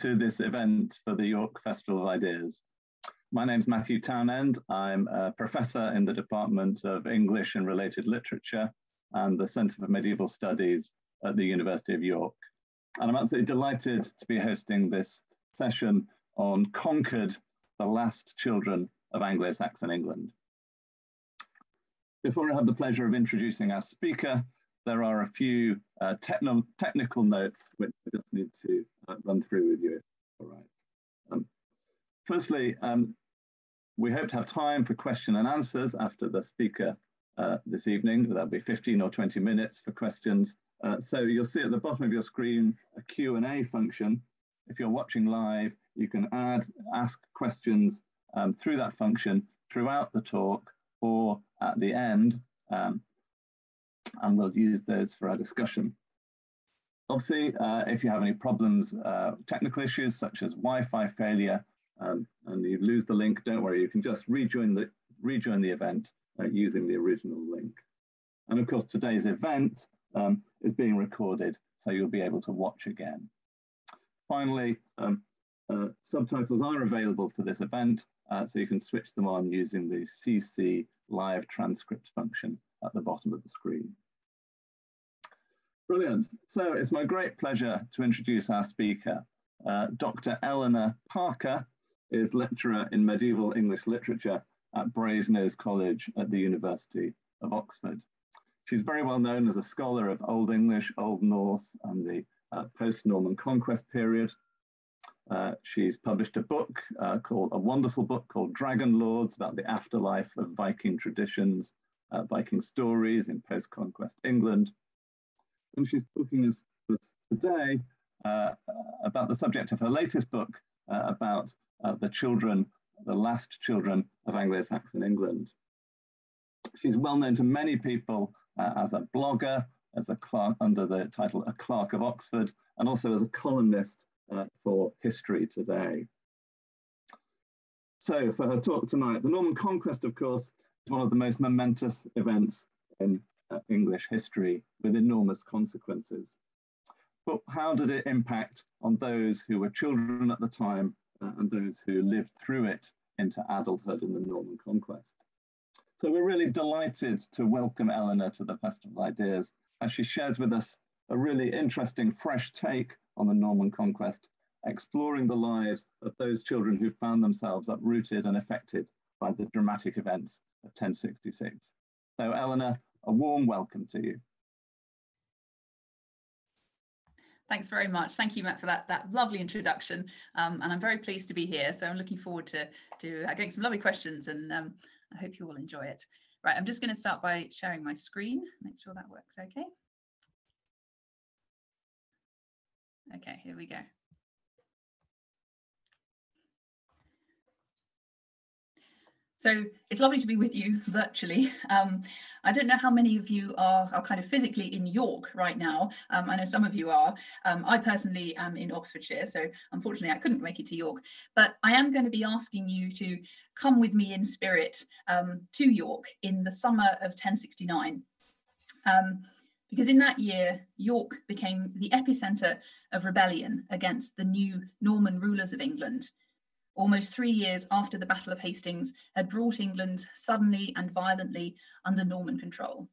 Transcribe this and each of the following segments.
to this event for the York Festival of Ideas. My name is Matthew Townend. I'm a professor in the Department of English and Related Literature and the Centre for Medieval Studies at the University of York. And I'm absolutely delighted to be hosting this session on Conquered, the Last Children of Anglo-Saxon England. Before I have the pleasure of introducing our speaker, there are a few uh, techno technical notes which I just need to uh, run through with you. All right. Um, firstly, um, we hope to have time for question and answers after the speaker uh, this evening. That'll be 15 or 20 minutes for questions. Uh, so you'll see at the bottom of your screen a Q&A function. If you're watching live, you can add, ask questions um, through that function throughout the talk or at the end. Um, and we'll use those for our discussion. Obviously, uh, if you have any problems, uh, technical issues such as Wi-Fi failure, um, and you lose the link, don't worry, you can just rejoin the, rejoin the event uh, using the original link. And of course, today's event um, is being recorded, so you'll be able to watch again. Finally, um, uh, subtitles are available for this event, uh, so you can switch them on using the CC live transcript function at the bottom of the screen. Brilliant. So it's my great pleasure to introduce our speaker. Uh, Dr. Eleanor Parker is lecturer in medieval English literature at Brasenose College at the University of Oxford. She's very well known as a scholar of Old English, Old Norse, and the uh, post-Norman conquest period. Uh, she's published a book uh, called, a wonderful book called Dragon Lords about the afterlife of Viking traditions uh, Viking stories in post-conquest England. And she's talking us today uh, about the subject of her latest book uh, about uh, the children, the last children of Anglo-Saxon England. She's well known to many people uh, as a blogger, as a clerk under the title A Clerk of Oxford, and also as a columnist uh, for History Today. So for her talk tonight, the Norman Conquest, of course, is one of the most momentous events in English history with enormous consequences. But how did it impact on those who were children at the time uh, and those who lived through it into adulthood in the Norman conquest? So we're really delighted to welcome Eleanor to the Festival of Ideas as she shares with us a really interesting fresh take on the Norman conquest, exploring the lives of those children who found themselves uprooted and affected by the dramatic events of 1066. So Eleanor, a warm welcome to you. Thanks very much. Thank you, Matt, for that, that lovely introduction. Um, and I'm very pleased to be here. So I'm looking forward to, to uh, getting some lovely questions and um, I hope you all enjoy it. Right, I'm just going to start by sharing my screen, make sure that works okay. Okay, here we go. So it's lovely to be with you virtually. Um, I don't know how many of you are, are kind of physically in York right now. Um, I know some of you are. Um, I personally am in Oxfordshire, so unfortunately I couldn't make it to York. But I am going to be asking you to come with me in spirit um, to York in the summer of 1069. Um, because in that year, York became the epicenter of rebellion against the new Norman rulers of England almost three years after the Battle of Hastings had brought England suddenly and violently under Norman control.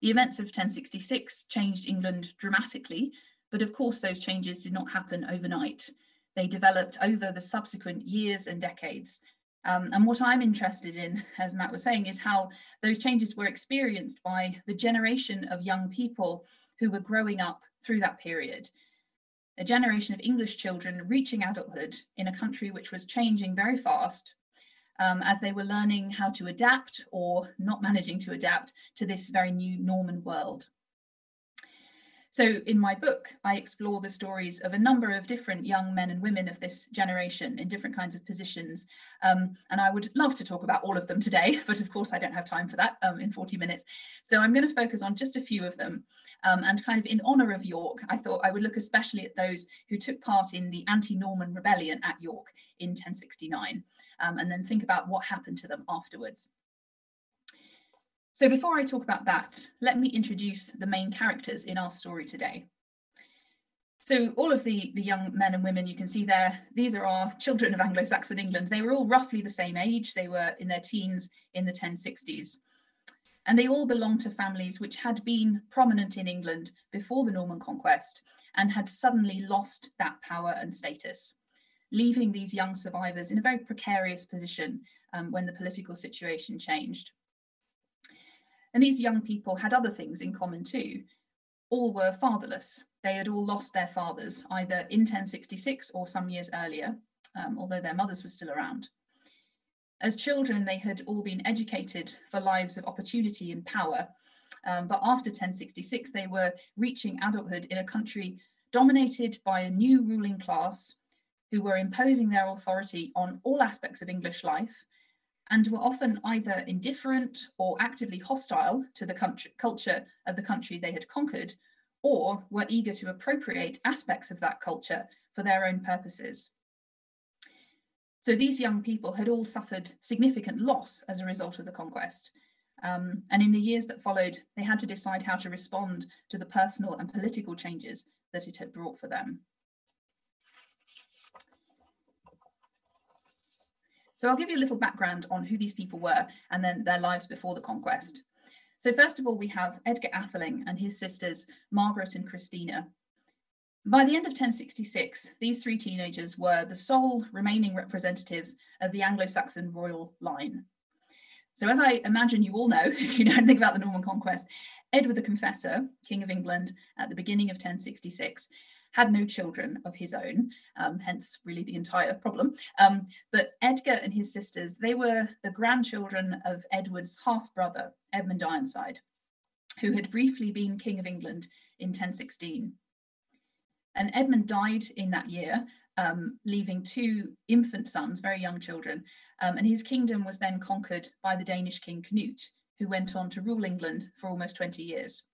The events of 1066 changed England dramatically, but of course those changes did not happen overnight. They developed over the subsequent years and decades. Um, and what I'm interested in, as Matt was saying, is how those changes were experienced by the generation of young people who were growing up through that period a generation of English children reaching adulthood in a country which was changing very fast um, as they were learning how to adapt or not managing to adapt to this very new Norman world. So in my book, I explore the stories of a number of different young men and women of this generation in different kinds of positions. Um, and I would love to talk about all of them today, but of course I don't have time for that um, in 40 minutes. So I'm going to focus on just a few of them. Um, and kind of in honour of York, I thought I would look especially at those who took part in the anti-Norman rebellion at York in 1069, um, and then think about what happened to them afterwards. So before I talk about that, let me introduce the main characters in our story today. So all of the, the young men and women you can see there, these are our children of Anglo-Saxon England. They were all roughly the same age. They were in their teens in the 1060s. And they all belonged to families which had been prominent in England before the Norman conquest and had suddenly lost that power and status, leaving these young survivors in a very precarious position um, when the political situation changed. And these young people had other things in common too. All were fatherless. They had all lost their fathers either in 1066 or some years earlier, um, although their mothers were still around. As children, they had all been educated for lives of opportunity and power. Um, but after 1066, they were reaching adulthood in a country dominated by a new ruling class who were imposing their authority on all aspects of English life and were often either indifferent or actively hostile to the country, culture of the country they had conquered, or were eager to appropriate aspects of that culture for their own purposes. So these young people had all suffered significant loss as a result of the conquest. Um, and in the years that followed, they had to decide how to respond to the personal and political changes that it had brought for them. So I'll give you a little background on who these people were and then their lives before the conquest. So first of all, we have Edgar Atheling and his sisters, Margaret and Christina. By the end of 1066, these three teenagers were the sole remaining representatives of the Anglo-Saxon royal line. So as I imagine you all know, if you know anything about the Norman conquest, Edward the Confessor, King of England at the beginning of 1066, had no children of his own, um, hence really the entire problem. Um, but Edgar and his sisters, they were the grandchildren of Edward's half-brother, Edmund Ironside, who had briefly been King of England in 1016. And Edmund died in that year, um, leaving two infant sons, very young children, um, and his kingdom was then conquered by the Danish king Canute, who went on to rule England for almost 20 years.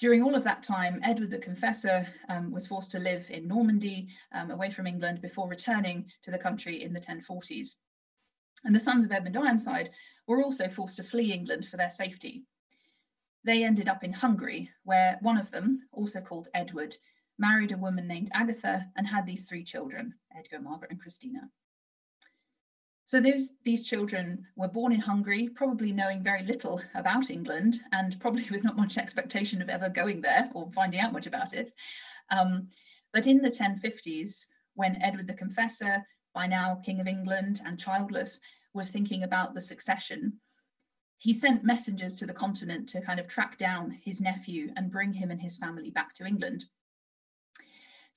During all of that time, Edward the Confessor um, was forced to live in Normandy, um, away from England, before returning to the country in the 1040s. And the sons of Edmund Ironside were also forced to flee England for their safety. They ended up in Hungary, where one of them, also called Edward, married a woman named Agatha and had these three children, Edgar, Margaret, and Christina. So those, these children were born in Hungary, probably knowing very little about England and probably with not much expectation of ever going there or finding out much about it. Um, but in the 1050s, when Edward the Confessor, by now King of England and childless, was thinking about the succession, he sent messengers to the continent to kind of track down his nephew and bring him and his family back to England.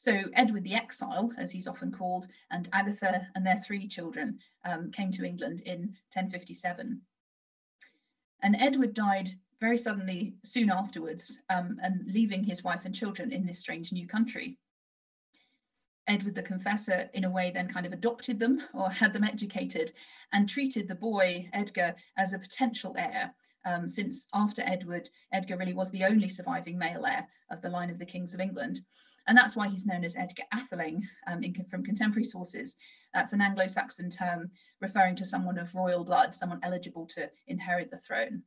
So Edward the Exile, as he's often called, and Agatha and their three children um, came to England in 1057. And Edward died very suddenly soon afterwards um, and leaving his wife and children in this strange new country. Edward the Confessor, in a way, then kind of adopted them or had them educated and treated the boy, Edgar, as a potential heir. Um, since after Edward, Edgar really was the only surviving male heir of the line of the kings of England. And that's why he's known as Edgar Atheling um, in, from contemporary sources. That's an Anglo-Saxon term referring to someone of royal blood, someone eligible to inherit the throne.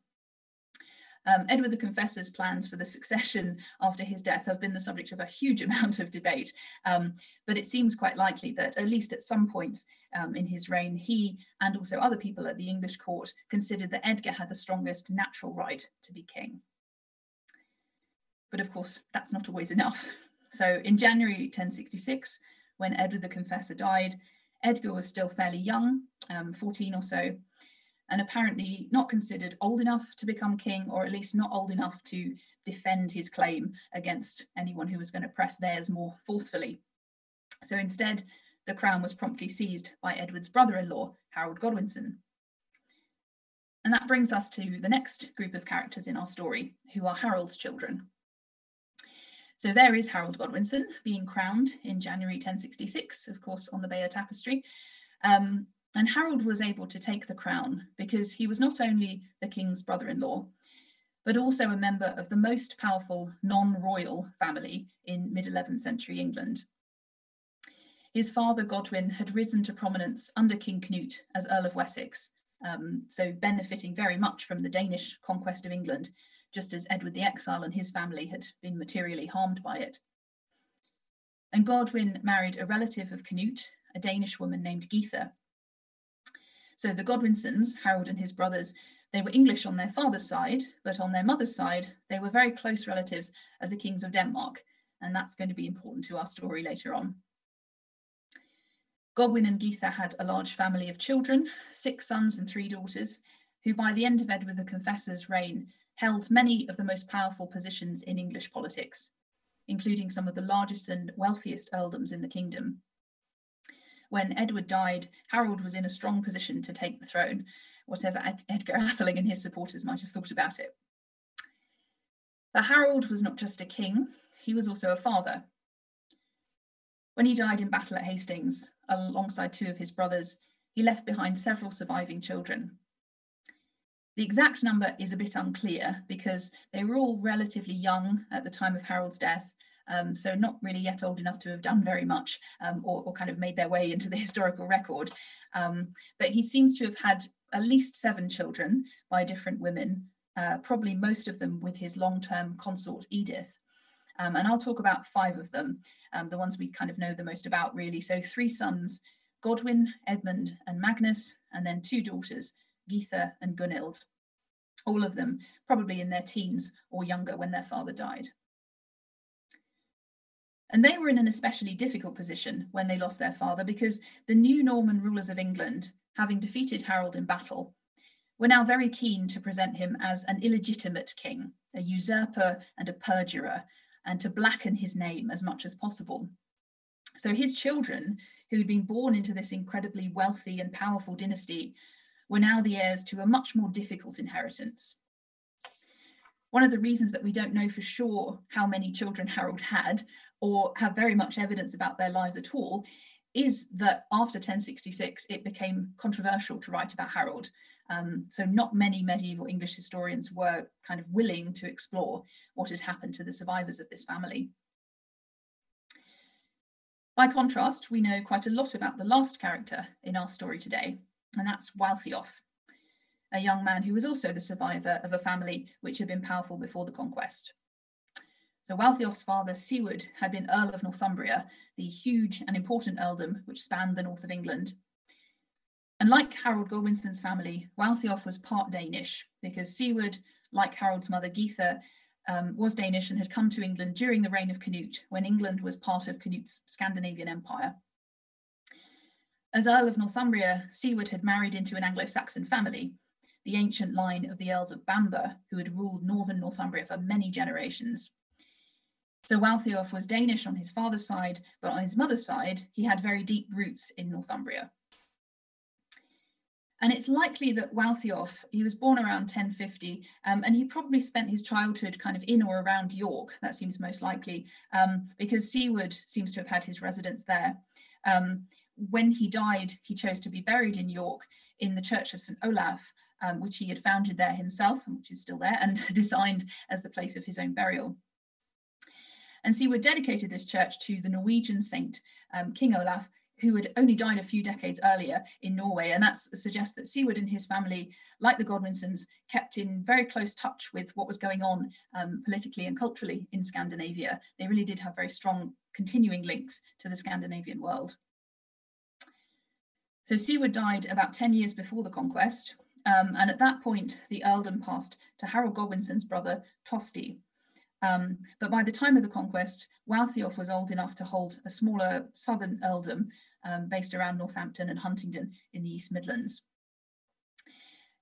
Um, Edward the Confessor's plans for the succession after his death have been the subject of a huge amount of debate, um, but it seems quite likely that at least at some points um, in his reign, he and also other people at the English court considered that Edgar had the strongest natural right to be king. But of course, that's not always enough. So in January 1066, when Edward the Confessor died, Edgar was still fairly young, um, 14 or so, and apparently not considered old enough to become king, or at least not old enough to defend his claim against anyone who was going to press theirs more forcefully. So instead, the crown was promptly seized by Edward's brother-in-law, Harold Godwinson. And that brings us to the next group of characters in our story, who are Harold's children. So there is Harold Godwinson being crowned in January 1066, of course, on the Bayeux Tapestry. Um, and Harold was able to take the crown because he was not only the king's brother-in-law, but also a member of the most powerful non-royal family in mid-11th century England. His father, Godwin, had risen to prominence under King Canute as Earl of Wessex, um, so benefiting very much from the Danish conquest of England just as Edward the Exile and his family had been materially harmed by it. and Godwin married a relative of Canute, a Danish woman named Gytha. So the Godwinsons, Harold and his brothers, they were English on their father's side, but on their mother's side, they were very close relatives of the kings of Denmark, and that's going to be important to our story later on. Godwin and Gytha had a large family of children, six sons and three daughters, who by the end of Edward the Confessor's reign held many of the most powerful positions in English politics, including some of the largest and wealthiest earldoms in the kingdom. When Edward died, Harold was in a strong position to take the throne, whatever Ed Edgar Atheling and his supporters might have thought about it. But Harold was not just a king, he was also a father. When he died in battle at Hastings, alongside two of his brothers, he left behind several surviving children. The exact number is a bit unclear because they were all relatively young at the time of Harold's death, um, so not really yet old enough to have done very much um, or, or, kind of made their way into the historical record. Um, but he seems to have had at least seven children by different women, uh, probably most of them with his long-term consort Edith. Um, and I'll talk about five of them, um, the ones we kind of know the most about really. So three sons, Godwin, Edmund and Magnus, and then two daughters, Gytha and Gunhild. All of them probably in their teens or younger when their father died. And they were in an especially difficult position when they lost their father because the new Norman rulers of England, having defeated Harold in battle, were now very keen to present him as an illegitimate king, a usurper and a perjurer, and to blacken his name as much as possible. So his children, who had been born into this incredibly wealthy and powerful dynasty, were now the heirs to a much more difficult inheritance. One of the reasons that we don't know for sure how many children Harold had or have very much evidence about their lives at all is that after 1066 it became controversial to write about Harold. Um, so not many medieval English historians were kind of willing to explore what had happened to the survivors of this family. By contrast, we know quite a lot about the last character in our story today, and that's Waltheof, a young man who was also the survivor of a family which had been powerful before the conquest. So Waltheof's father, Siward, had been Earl of Northumbria, the huge and important earldom which spanned the north of England. And like Harold Godwinson's family, Waltheof was part Danish because Siward, like Harold's mother Gytha, um, was Danish and had come to England during the reign of Canute, when England was part of Canute's Scandinavian Empire. As Earl of Northumbria, Siward had married into an Anglo-Saxon family, the ancient line of the Earls of Bamburgh, who had ruled northern Northumbria for many generations. So Waltheof was Danish on his father's side, but on his mother's side, he had very deep roots in Northumbria. And it's likely that Waltheof, he was born around 1050, um, and he probably spent his childhood kind of in or around York. That seems most likely, um, because Siward seems to have had his residence there. Um, when he died, he chose to be buried in York in the Church of St. Olaf, um, which he had founded there himself, and which is still there, and designed as the place of his own burial. And Siward dedicated this church to the Norwegian saint, um, King Olaf, who had only died a few decades earlier in Norway. And that suggests that Siward and his family, like the Godwinsons, kept in very close touch with what was going on um, politically and culturally in Scandinavia. They really did have very strong continuing links to the Scandinavian world. So Siward died about 10 years before the conquest. Um, and at that point, the earldom passed to Harold Godwinson's brother, Tostig, um, but by the time of the conquest, Waltheof was old enough to hold a smaller southern earldom um, based around Northampton and Huntingdon in the East Midlands.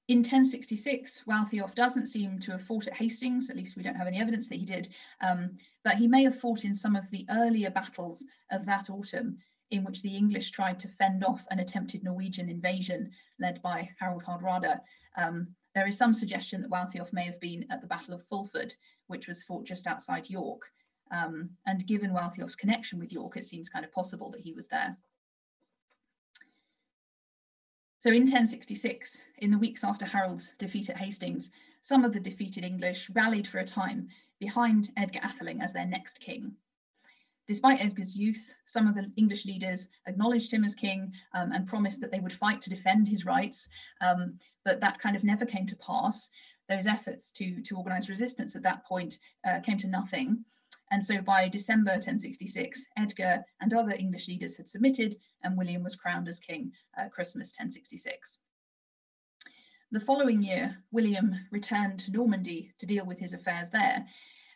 In 1066, Waltheof doesn't seem to have fought at Hastings, at least we don't have any evidence that he did, um, but he may have fought in some of the earlier battles of that autumn in which the English tried to fend off an attempted Norwegian invasion led by Harold Hardrada. Um, there is some suggestion that Waltheof may have been at the Battle of Fulford, which was fought just outside York. Um, and given Waltheof's connection with York, it seems kind of possible that he was there. So in 1066, in the weeks after Harold's defeat at Hastings, some of the defeated English rallied for a time behind Edgar Atheling as their next king. Despite Edgar's youth, some of the English leaders acknowledged him as king um, and promised that they would fight to defend his rights, um, but that kind of never came to pass. Those efforts to, to organise resistance at that point uh, came to nothing. And so by December 1066, Edgar and other English leaders had submitted, and William was crowned as king at Christmas 1066. The following year, William returned to Normandy to deal with his affairs there,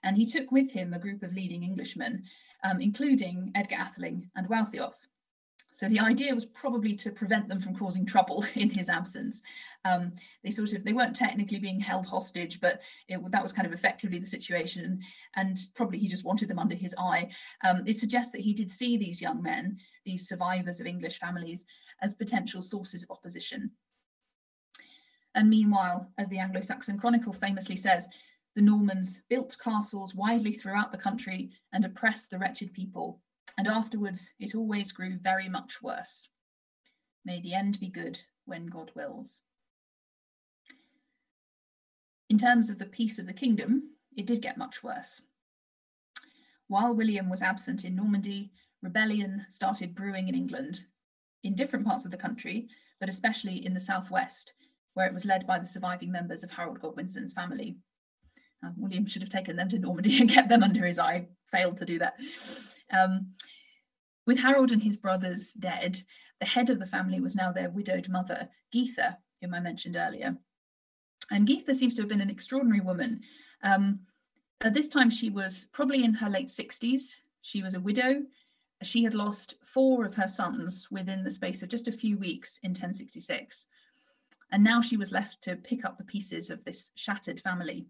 and he took with him a group of leading Englishmen, um, including Edgar Atheling and Waltheof. So the idea was probably to prevent them from causing trouble in his absence. Um, they sort of they weren't technically being held hostage, but it, that was kind of effectively the situation, and probably he just wanted them under his eye. Um, it suggests that he did see these young men, these survivors of English families, as potential sources of opposition. And meanwhile, as the Anglo-Saxon Chronicle famously says, the Normans built castles widely throughout the country and oppressed the wretched people and afterwards it always grew very much worse. May the end be good when God wills. In terms of the peace of the kingdom, it did get much worse. While William was absent in Normandy, rebellion started brewing in England, in different parts of the country, but especially in the southwest, where it was led by the surviving members of Harold Godwinson's family. Um, William should have taken them to Normandy and kept them under his eye, failed to do that. Um, with Harold and his brothers dead, the head of the family was now their widowed mother, Gytha, whom I mentioned earlier. And Gytha seems to have been an extraordinary woman. Um, at this time, she was probably in her late 60s. She was a widow. She had lost four of her sons within the space of just a few weeks in 1066. And now she was left to pick up the pieces of this shattered family.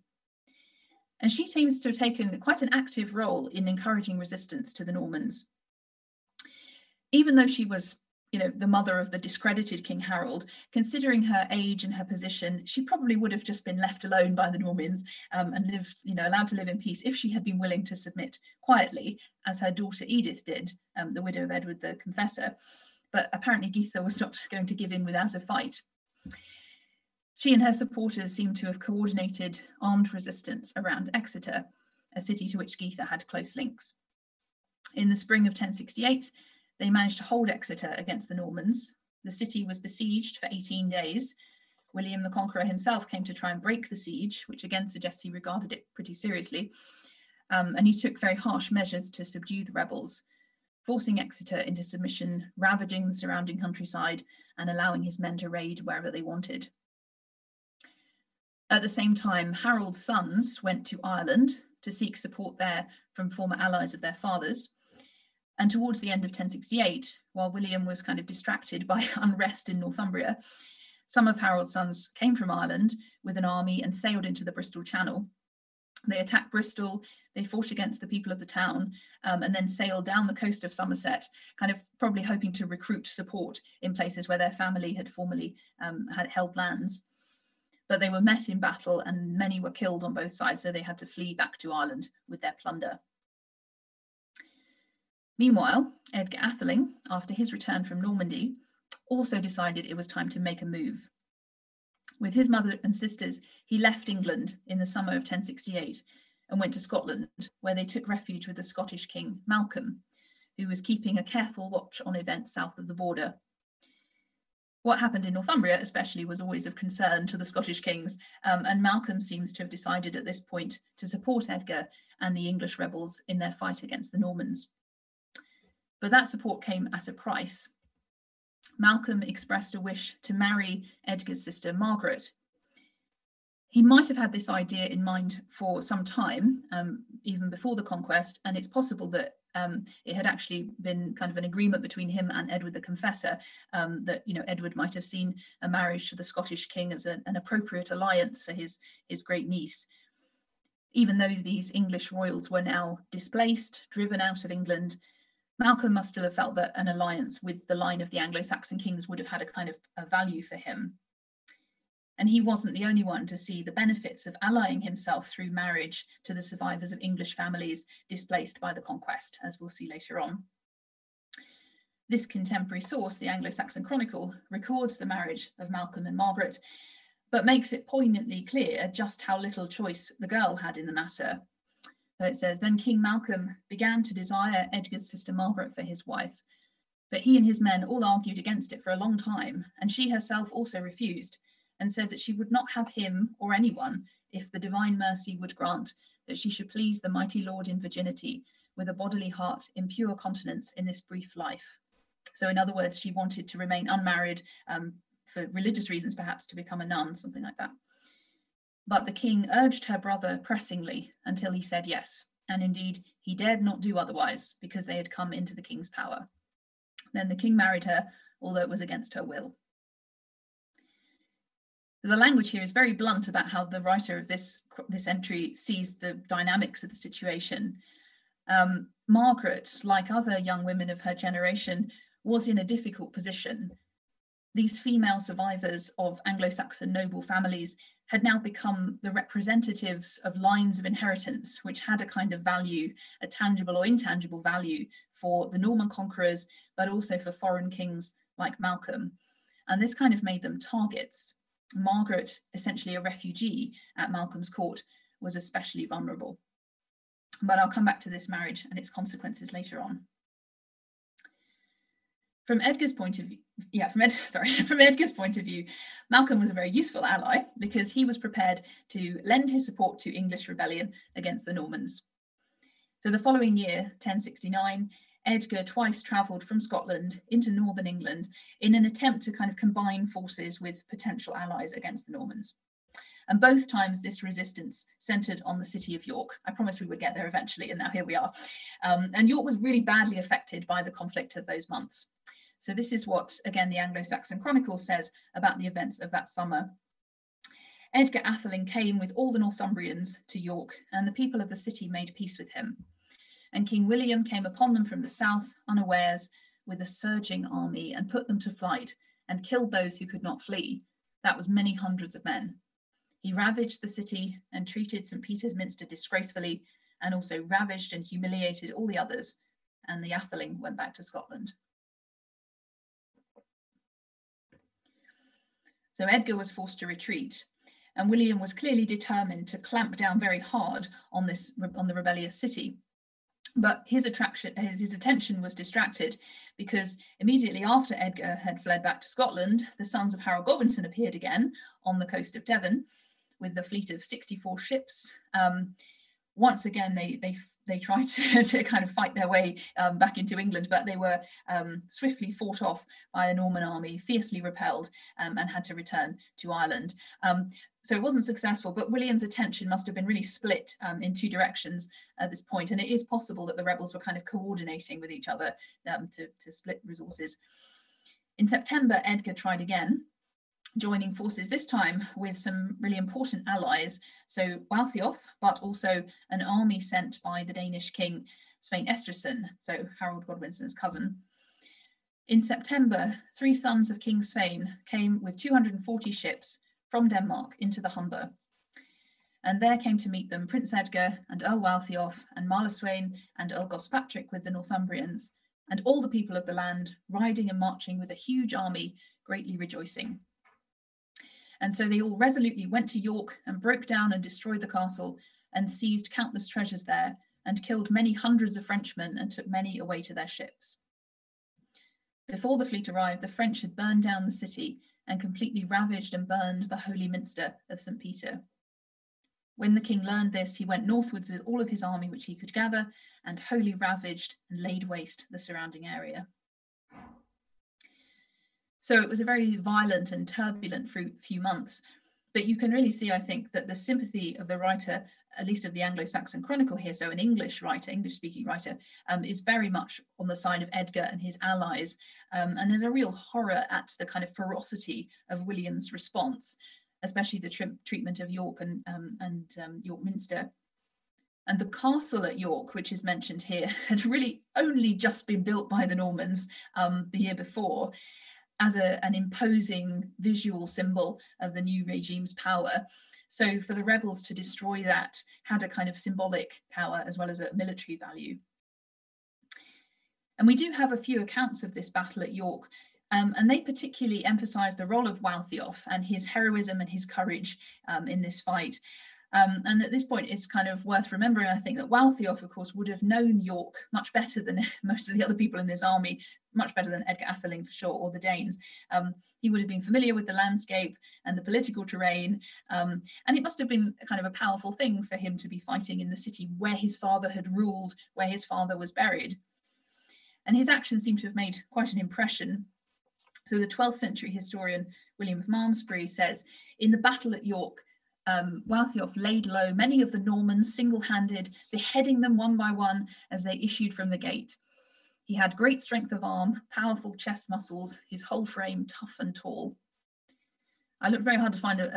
And she seems to have taken quite an active role in encouraging resistance to the Normans. Even though she was you know, the mother of the discredited King Harold, considering her age and her position, she probably would have just been left alone by the Normans um, and lived, you know, allowed to live in peace if she had been willing to submit quietly, as her daughter Edith did, um, the widow of Edward the Confessor. But apparently Gytha was not going to give in without a fight. She and her supporters seem to have coordinated armed resistance around Exeter, a city to which Gytha had close links. In the spring of 1068, they managed to hold Exeter against the Normans. The city was besieged for 18 days. William the Conqueror himself came to try and break the siege, which again suggests he regarded it pretty seriously. Um, and he took very harsh measures to subdue the rebels, forcing Exeter into submission, ravaging the surrounding countryside, and allowing his men to raid wherever they wanted. At the same time, Harold's sons went to Ireland to seek support there from former allies of their fathers. And towards the end of 1068, while William was kind of distracted by unrest in Northumbria, some of Harold's sons came from Ireland with an army and sailed into the Bristol Channel. They attacked Bristol, they fought against the people of the town, um, and then sailed down the coast of Somerset, kind of probably hoping to recruit support in places where their family had formerly um, had held lands but they were met in battle and many were killed on both sides, so they had to flee back to Ireland with their plunder. Meanwhile, Edgar Atheling, after his return from Normandy, also decided it was time to make a move. With his mother and sisters, he left England in the summer of 1068 and went to Scotland, where they took refuge with the Scottish king Malcolm, who was keeping a careful watch on events south of the border what happened in Northumbria, especially, was always of concern to the Scottish kings, um, and Malcolm seems to have decided at this point to support Edgar and the English rebels in their fight against the Normans. But that support came at a price. Malcolm expressed a wish to marry Edgar's sister Margaret. He might have had this idea in mind for some time, um, even before the conquest, and it's possible that um, it had actually been kind of an agreement between him and Edward the Confessor um, that you know Edward might have seen a marriage to the Scottish king as a, an appropriate alliance for his his great niece. Even though these English royals were now displaced, driven out of England, Malcolm must still have felt that an alliance with the line of the Anglo-Saxon kings would have had a kind of a value for him. And he wasn't the only one to see the benefits of allying himself through marriage to the survivors of English families displaced by the conquest, as we'll see later on. This contemporary source, the Anglo-Saxon Chronicle, records the marriage of Malcolm and Margaret, but makes it poignantly clear just how little choice the girl had in the matter. It says, then King Malcolm began to desire Edgar's sister Margaret for his wife, but he and his men all argued against it for a long time, and she herself also refused, and said that she would not have him or anyone if the divine mercy would grant that she should please the mighty Lord in virginity with a bodily heart in pure continence in this brief life. So, in other words, she wanted to remain unmarried um, for religious reasons, perhaps to become a nun, something like that. But the king urged her brother pressingly until he said yes, and indeed he dared not do otherwise because they had come into the king's power. Then the king married her, although it was against her will. The language here is very blunt about how the writer of this, this entry sees the dynamics of the situation. Um, Margaret, like other young women of her generation, was in a difficult position. These female survivors of Anglo Saxon noble families had now become the representatives of lines of inheritance, which had a kind of value, a tangible or intangible value for the Norman conquerors, but also for foreign kings like Malcolm. And this kind of made them targets. Margaret, essentially a refugee at Malcolm's court, was especially vulnerable. But I'll come back to this marriage and its consequences later on. From Edgar's point of view, yeah, from Ed, sorry, from Edgar's point of view, Malcolm was a very useful ally because he was prepared to lend his support to English rebellion against the Normans. So the following year, 1069, Edgar twice travelled from Scotland into northern England in an attempt to kind of combine forces with potential allies against the Normans. And both times this resistance centred on the city of York. I promised we would get there eventually, and now here we are. Um, and York was really badly affected by the conflict of those months. So this is what, again, the Anglo-Saxon Chronicle says about the events of that summer. Edgar Atheling came with all the Northumbrians to York, and the people of the city made peace with him. And King William came upon them from the south, unawares, with a surging army, and put them to flight, and killed those who could not flee. That was many hundreds of men. He ravaged the city and treated St. Peter's Minster disgracefully, and also ravaged and humiliated all the others, and the Atheling went back to Scotland. So Edgar was forced to retreat, and William was clearly determined to clamp down very hard on this on the rebellious city. But his attraction, his, his attention was distracted because immediately after Edgar had fled back to Scotland, the sons of Harold Godwinson appeared again on the coast of Devon with a fleet of 64 ships. Um, once again, they they they tried to, to kind of fight their way um, back into England, but they were um, swiftly fought off by a Norman army, fiercely repelled, um, and had to return to Ireland. Um, so it wasn't successful, but William's attention must have been really split um, in two directions at this point, and it is possible that the rebels were kind of coordinating with each other to, to split resources. In September, Edgar tried again, joining forces this time with some really important allies. So Waltheof, but also an army sent by the Danish king Svein Estridsson, so Harold Godwinson's cousin. In September, three sons of King Svein came with 240 ships from Denmark into the Humber. And there came to meet them Prince Edgar and Earl Waltheof and Marleswain and Earl Gospatrick with the Northumbrians, and all the people of the land riding and marching with a huge army, greatly rejoicing. And so they all resolutely went to York and broke down and destroyed the castle and seized countless treasures there and killed many hundreds of Frenchmen and took many away to their ships. Before the fleet arrived, the French had burned down the city and completely ravaged and burned the holy minster of St. Peter. When the king learned this, he went northwards with all of his army which he could gather and wholly ravaged and laid waste the surrounding area. So it was a very violent and turbulent few months. But you can really see, I think, that the sympathy of the writer, at least of the Anglo-Saxon Chronicle here, so an English writer, English-speaking writer, um, is very much on the side of Edgar and his allies. Um, and there's a real horror at the kind of ferocity of William's response, especially the treatment of York and, um, and um, York Minster. And the castle at York, which is mentioned here, had really only just been built by the Normans um, the year before as a, an imposing visual symbol of the new regime's power. So for the rebels to destroy that had a kind of symbolic power as well as a military value. And we do have a few accounts of this battle at York, um, and they particularly emphasize the role of Waltheof and his heroism and his courage um, in this fight. Um, and at this point, it's kind of worth remembering, I think, that Waltheof, of course, would have known York much better than most of the other people in this army, much better than Edgar Atheling for sure, or the Danes. Um, he would have been familiar with the landscape and the political terrain, um, and it must have been kind of a powerful thing for him to be fighting in the city where his father had ruled, where his father was buried. And his actions seem to have made quite an impression. So the 12th century historian William of Malmesbury says, in the battle at York, um, Waltheof laid low many of the Normans single-handed, beheading them one by one as they issued from the gate. He had great strength of arm, powerful chest muscles, his whole frame tough and tall. I looked very hard to find a,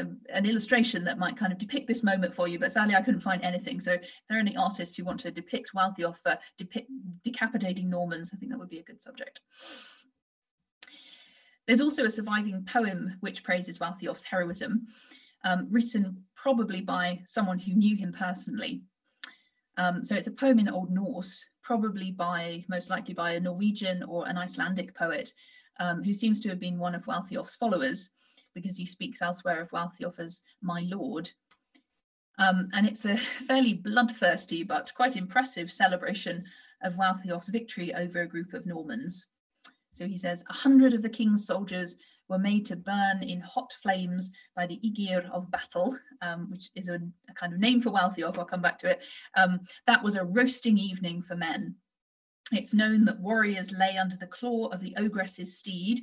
a, an illustration that might kind of depict this moment for you, but sadly I couldn't find anything. So if there are any artists who want to depict Waltheof uh, decapitating Normans, I think that would be a good subject. There's also a surviving poem which praises Waltheof's heroism um, written probably by someone who knew him personally. Um, so it's a poem in Old Norse, probably by, most likely by a Norwegian or an Icelandic poet, um, who seems to have been one of Waltheof's followers, because he speaks elsewhere of Waltheof as my lord. Um, and it's a fairly bloodthirsty but quite impressive celebration of Waltheof's victory over a group of Normans. So he says, a hundred of the king's soldiers were made to burn in hot flames by the Yggr of battle, um, which is a, a, kind of name for Waltheof, I'll come back to it. Um, that was a roasting evening for men. It's known that warriors lay under the claw of the ogress's steed.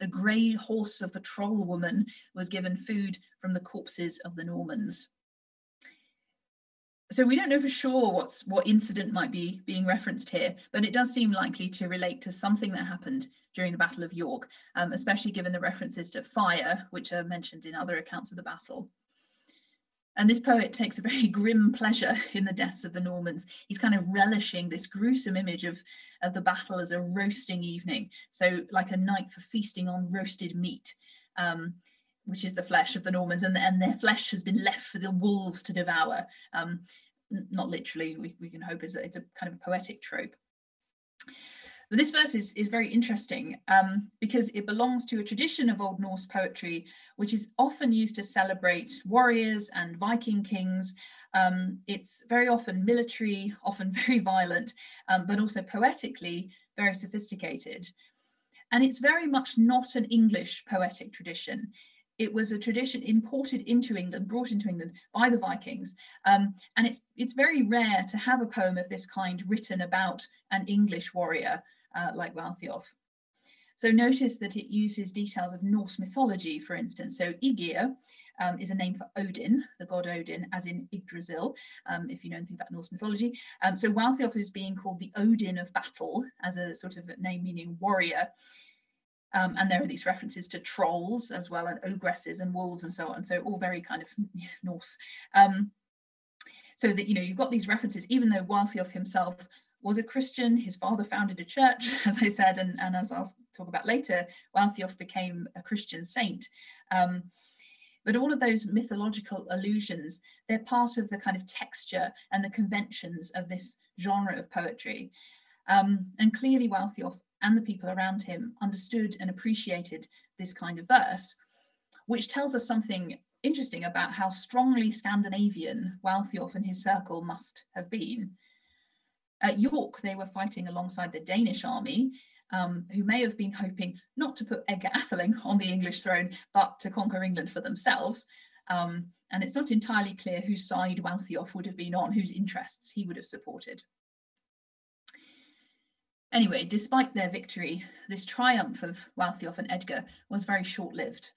The grey horse of the troll woman was given food from the corpses of the Normans so we don't know for sure what's what incident might be being referenced here, but it does seem likely to relate to something that happened during the Battle of York, um, especially given the references to fire, which are mentioned in other accounts of the battle. And this poet takes a very grim pleasure in the deaths of the Normans. He's kind of relishing this gruesome image of, of the battle as a roasting evening. So like a night for feasting on roasted meat. Um, which is the flesh of the Normans, and, and their flesh has been left for the wolves to devour. Um, not literally, we, we can hope it's a, it's a kind of a poetic trope. But this verse is, is very interesting um, because it belongs to a tradition of Old Norse poetry, which is often used to celebrate warriors and Viking kings. Um, it's very often military, often very violent, um, but also poetically very sophisticated. And it's very much not an English poetic tradition it was a tradition imported into England, brought into England by the Vikings. Um, and it's, it's very rare to have a poem of this kind written about an English warrior uh, like Waltheof. So notice that it uses details of Norse mythology, for instance. So Yggr um, is a name for Odin, the god Odin, as in Yggdrasil, um, if you know anything about Norse mythology. Um, so Waltheof is being called the Odin of battle as a sort of name meaning warrior. Um, and there are these references to trolls as well, and ogresses and wolves and so on. So all very kind of Norse. Um, so that, you know, you've got these references, even though Waltheof himself was a Christian, his father founded a church, as I said, and, and as I'll talk about later, Waltheof became a Christian saint. Um, but all of those mythological allusions, they're part of the kind of texture and the conventions of this genre of poetry. Um, and clearly Waltheof and the people around him understood and appreciated this kind of verse, which tells us something interesting about how strongly Scandinavian Waltheof and his circle must have been. At York, they were fighting alongside the Danish army, um, who may have been hoping not to put Edgar Atheling on the English throne, but to conquer England for themselves. Um, and it's not entirely clear whose side Waltheof would have been on, whose interests he would have supported. Anyway, despite their victory, this triumph of Waltheof and Edgar was very short-lived.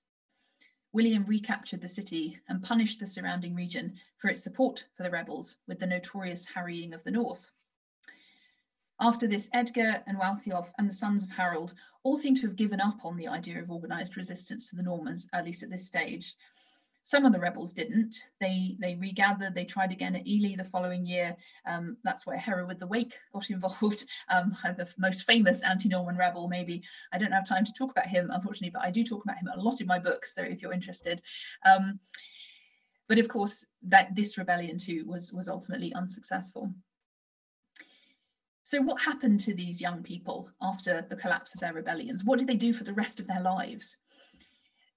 William recaptured the city and punished the surrounding region for its support for the rebels with the notorious harrying of the north. After this, Edgar and Waltheof and the sons of Harold all seem to have given up on the idea of organised resistance to the Normans, at least at this stage, some of the rebels didn't. They they regathered. They tried again at Ely the following year. Um, that's where Hereward the Wake got involved. Um, the most famous anti-Norman rebel, maybe. I don't have time to talk about him, unfortunately, but I do talk about him a lot in my books. So if you're interested. Um, but of course, that this rebellion too was was ultimately unsuccessful. So what happened to these young people after the collapse of their rebellions? What did they do for the rest of their lives?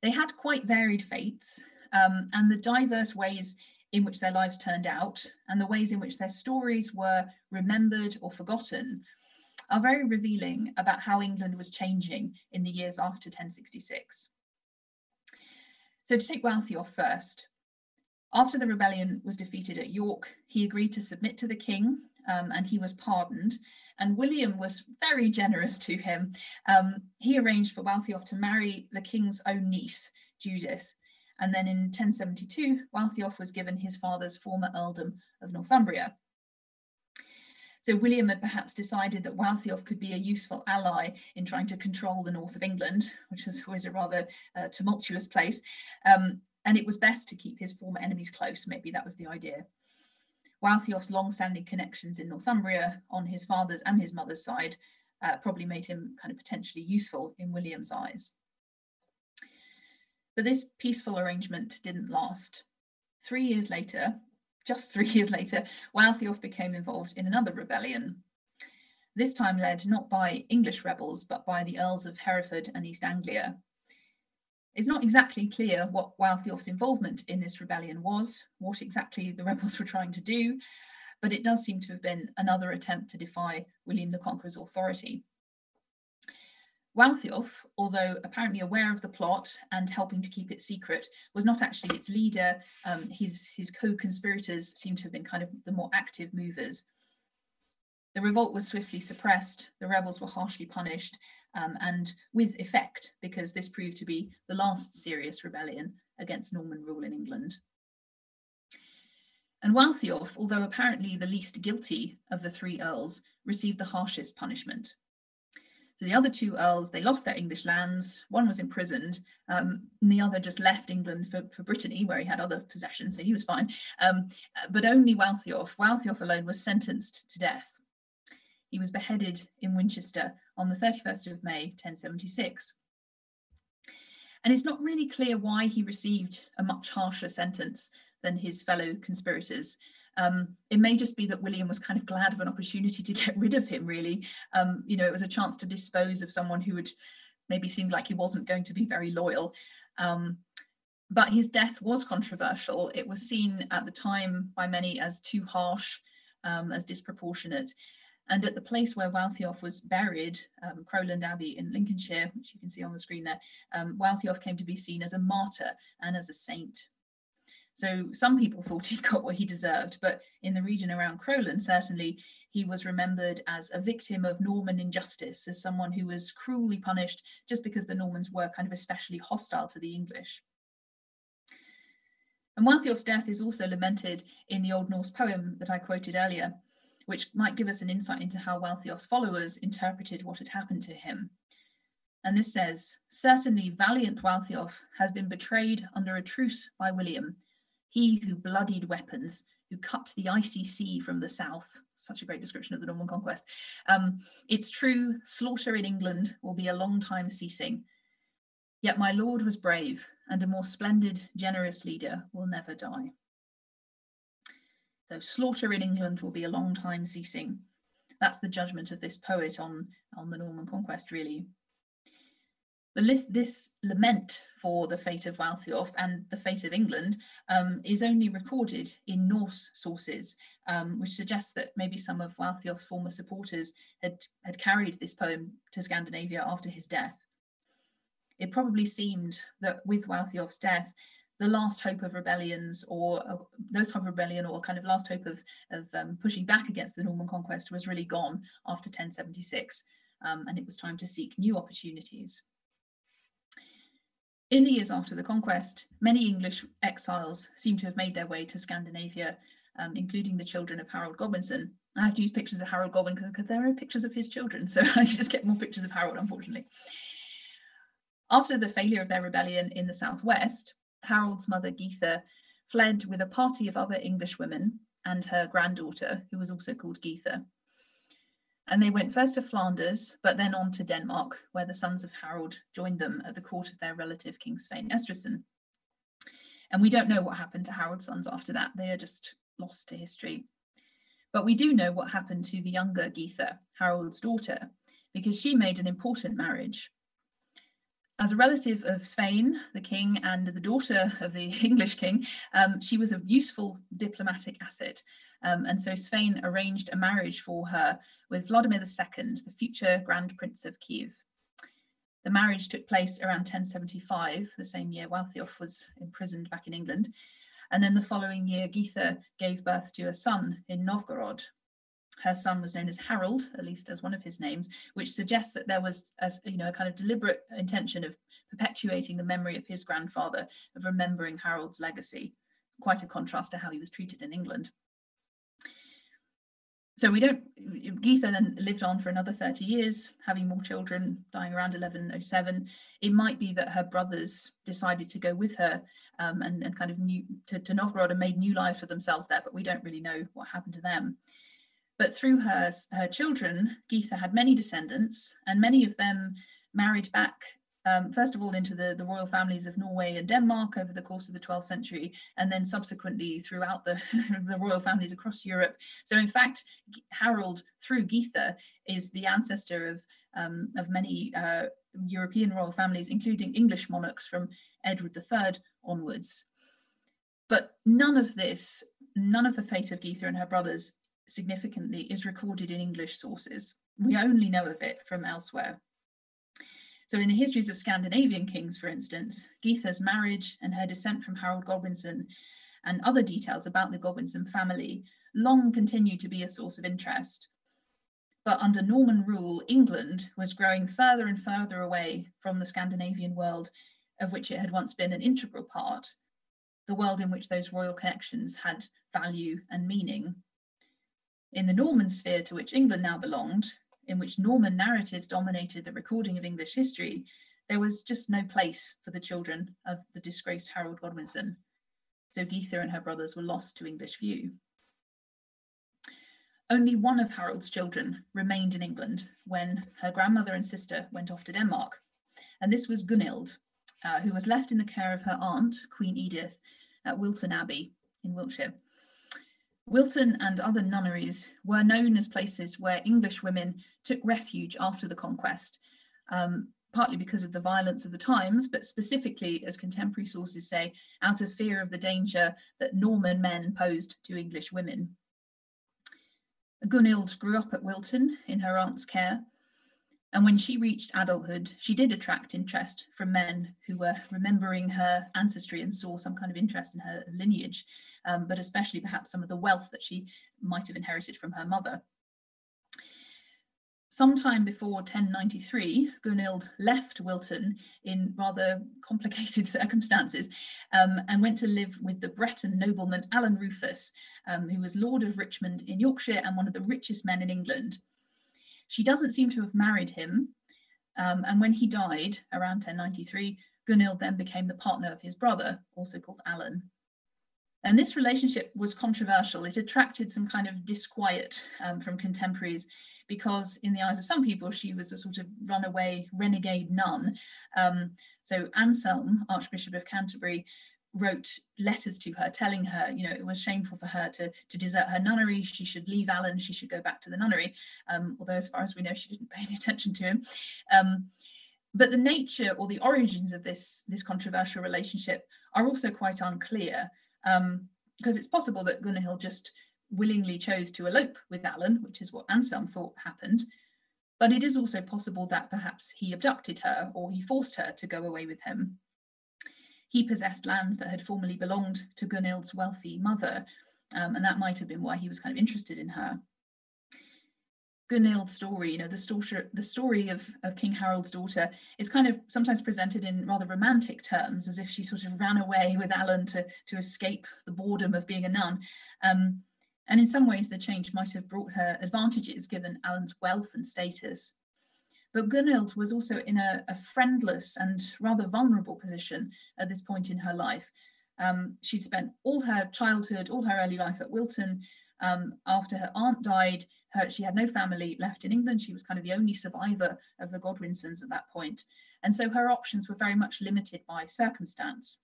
They had quite varied fates. Um, and the diverse ways in which their lives turned out and the ways in which their stories were remembered or forgotten are very revealing about how England was changing in the years after 1066. So to take Waltheof first, after the rebellion was defeated at York, he agreed to submit to the king um, and he was pardoned. And William was very generous to him. Um, he arranged for Waltheof to marry the king's own niece, Judith. And then in 1072, Waltheof was given his father's former earldom of Northumbria. So William had perhaps decided that Waltheof could be a useful ally in trying to control the north of England, which was always a rather uh, tumultuous place. Um, and it was best to keep his former enemies close. Maybe that was the idea. Waltheof's long-standing connections in Northumbria on his father's and his mother's side uh, probably made him kind of potentially useful in William's eyes. But this peaceful arrangement didn't last. Three years later, just three years later, Waltheof became involved in another rebellion, this time led not by English rebels, but by the Earls of Hereford and East Anglia. It's not exactly clear what Waltheof's involvement in this rebellion was, what exactly the rebels were trying to do, but it does seem to have been another attempt to defy William the Conqueror's authority. Waltheof, although apparently aware of the plot and helping to keep it secret, was not actually its leader. Um, his his co-conspirators seem to have been kind of the more active movers. The revolt was swiftly suppressed, the rebels were harshly punished, um, and with effect, because this proved to be the last serious rebellion against Norman rule in England. And Waltheof, although apparently the least guilty of the three earls, received the harshest punishment. So the other two earls, they lost their English lands. One was imprisoned, um, and the other just left England for, for Brittany, where he had other possessions, so he was fine. Um, but only Waltheof, Waltheof alone was sentenced to death. He was beheaded in Winchester on the 31st of May, 1076. And it's not really clear why he received a much harsher sentence than his fellow conspirators. Um, it may just be that William was kind of glad of an opportunity to get rid of him, really. Um, you know, it was a chance to dispose of someone who would maybe seemed like he wasn't going to be very loyal. Um, but his death was controversial. It was seen at the time by many as too harsh, um, as disproportionate. And at the place where Waltheof was buried, um, Crowland Abbey in Lincolnshire, which you can see on the screen there, um, Waltheof came to be seen as a martyr and as a saint. So some people thought he'd got what he deserved, but in the region around Crowland, certainly he was remembered as a victim of Norman injustice, as someone who was cruelly punished just because the Normans were kind of especially hostile to the English. And Waltheof's death is also lamented in the Old Norse poem that I quoted earlier, which might give us an insight into how Waltheof's followers interpreted what had happened to him. And this says, certainly valiant Waltheof has been betrayed under a truce by William, he who bloodied weapons, who cut the icy sea from the south. Such a great description of the Norman conquest. Um, it's true, slaughter in England will be a long time ceasing. Yet my lord was brave, and a more splendid, generous leader will never die. So slaughter in England will be a long time ceasing. That's the judgment of this poet on, on the Norman conquest, really. But this, this lament for the fate of Waltheof and the fate of England um, is only recorded in Norse sources, um, which suggests that maybe some of Waltheof's former supporters had, had carried this poem to Scandinavia after his death. It probably seemed that with Waltheof's death, the last hope of rebellions or uh, those type of rebellion or kind of last hope of, of um, pushing back against the Norman conquest was really gone after 1076 um, and it was time to seek new opportunities. In the years after the conquest, many English exiles seem to have made their way to Scandinavia, um, including the children of Harold Godwinson. I have to use pictures of Harold Godwin because there are pictures of his children, so I just get more pictures of Harold, unfortunately. After the failure of their rebellion in the southwest, Harold's mother, Gytha, fled with a party of other English women and her granddaughter, who was also called Gytha. And they went first to Flanders, but then on to Denmark, where the sons of Harold joined them at the court of their relative King Svein Estridsson. And we don't know what happened to Harold's sons after that. They are just lost to history. But we do know what happened to the younger Gytha, Harold's daughter, because she made an important marriage. As a relative of Svein, the king, and the daughter of the English king, um, she was a useful diplomatic asset. Um, and so Svein arranged a marriage for her with Vladimir II, the future Grand Prince of Kiev. The marriage took place around 1075, the same year Waltheof was imprisoned back in England. And then the following year, Gytha gave birth to a son in Novgorod. Her son was known as Harold, at least as one of his names, which suggests that there was a, you know, a kind of deliberate intention of perpetuating the memory of his grandfather, of remembering Harold's legacy. Quite a contrast to how he was treated in England. So we don't gytha then lived on for another 30 years having more children dying around 1107 it might be that her brothers decided to go with her um, and, and kind of new to, to novgorod and made new lives for themselves there but we don't really know what happened to them but through her her children gytha had many descendants and many of them married back um, first of all into the, the royal families of Norway and Denmark over the course of the 12th century, and then subsequently throughout the, the royal families across Europe. So in fact, Harold through Gytha is the ancestor of, um, of many uh, European royal families, including English monarchs from Edward III onwards. But none of this, none of the fate of Gytha and her brothers significantly is recorded in English sources. We only know of it from elsewhere. So in the histories of Scandinavian kings, for instance, Gytha's marriage and her descent from Harold Godwinson and other details about the Godwinson family long continued to be a source of interest. But under Norman rule, England was growing further and further away from the Scandinavian world, of which it had once been an integral part, the world in which those royal connections had value and meaning. In the Norman sphere to which England now belonged, in which Norman narratives dominated the recording of English history, there was just no place for the children of the disgraced Harold Godwinson. So Gytha and her brothers were lost to English view. Only one of Harold's children remained in England when her grandmother and sister went off to Denmark. And this was Gunhild, uh, who was left in the care of her aunt, Queen Edith, at Wilton Abbey in Wiltshire. Wilton and other nunneries were known as places where English women took refuge after the conquest, um, partly because of the violence of the times, but specifically, as contemporary sources say, out of fear of the danger that Norman men posed to English women. Gunhild grew up at Wilton in her aunt's care, and when she reached adulthood, she did attract interest from men who were remembering her ancestry and saw some kind of interest in her lineage, um, but especially perhaps some of the wealth that she might have inherited from her mother. Sometime before 1093, Gunhild left Wilton in rather complicated circumstances um, and went to live with the Breton nobleman Alan Rufus, um, who was Lord of Richmond in Yorkshire and one of the richest men in England. She doesn't seem to have married him. Um, and when he died around 1093, Gunhild then became the partner of his brother, also called Alan. And this relationship was controversial. It attracted some kind of disquiet um, from contemporaries because, in the eyes of some people, she was a sort of runaway renegade nun. Um, so Anselm, Archbishop of Canterbury, wrote letters to her telling her, you know, it was shameful for her to, to desert her nunnery. She should leave Alan. She should go back to the nunnery. Um, although, as far as we know, she didn't pay any attention to him. Um, but the nature or the origins of this, this controversial relationship are also quite unclear um, because it's possible that Gunhild just willingly chose to elope with Alan, which is what Anselm thought happened. But it is also possible that perhaps he abducted her or he forced her to go away with him. He possessed lands that had formerly belonged to Gunhild's wealthy mother, um, and that might have been why he was kind of interested in her. Gunhild's story, you know, the story, the story of, of King Harold's daughter is kind of sometimes presented in rather romantic terms, as if she sort of ran away with Alan to, to escape the boredom of being a nun. Um, and in some ways, the change might have brought her advantages given Alan's wealth and status. But Gunhild was also in a, a, friendless and rather vulnerable position at this point in her life. Um, she'd spent all her childhood, all her early life at Wilton. Um, after her aunt died, her, she had no family left in England. She was kind of the only survivor of the Godwinsons at that point. And so her options were very much limited by circumstance.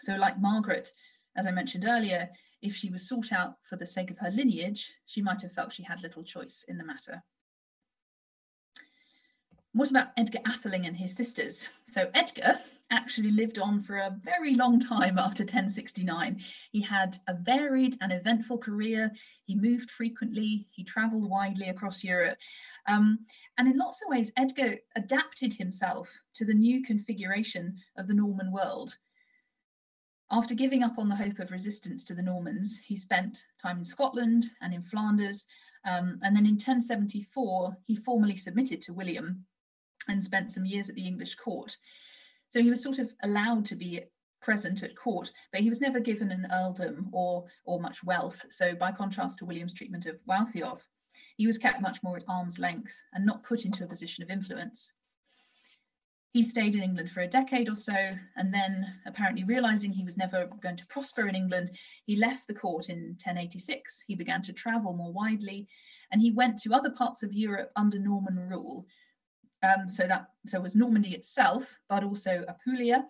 So, like Margaret, as I mentioned earlier, if she was sought out for the sake of her lineage, she might have felt she had little choice in the matter. What about Edgar Atheling and his sisters? So Edgar actually lived on for a very long time after 1069. He had a varied and eventful career. He moved frequently. He travelled widely across Europe. Um, and in lots of ways, Edgar adapted himself to the new configuration of the Norman world. After giving up on the hope of resistance to the Normans, he spent time in Scotland and in Flanders. Um, and then in 1074, he formally submitted to William and spent some years at the English court. So he was sort of allowed to be present at court, but he was never given an earldom or, or much wealth. So by contrast to William's treatment of Waltheof, he was kept much more at arm's length and not put into a position of influence. He stayed in England for a decade or so, and then, apparently realizing he was never going to prosper in England, he left the court in 1086. He began to travel more widely, and he went to other parts of Europe under Norman rule, um, so that so was Normandy itself, but also Apulia.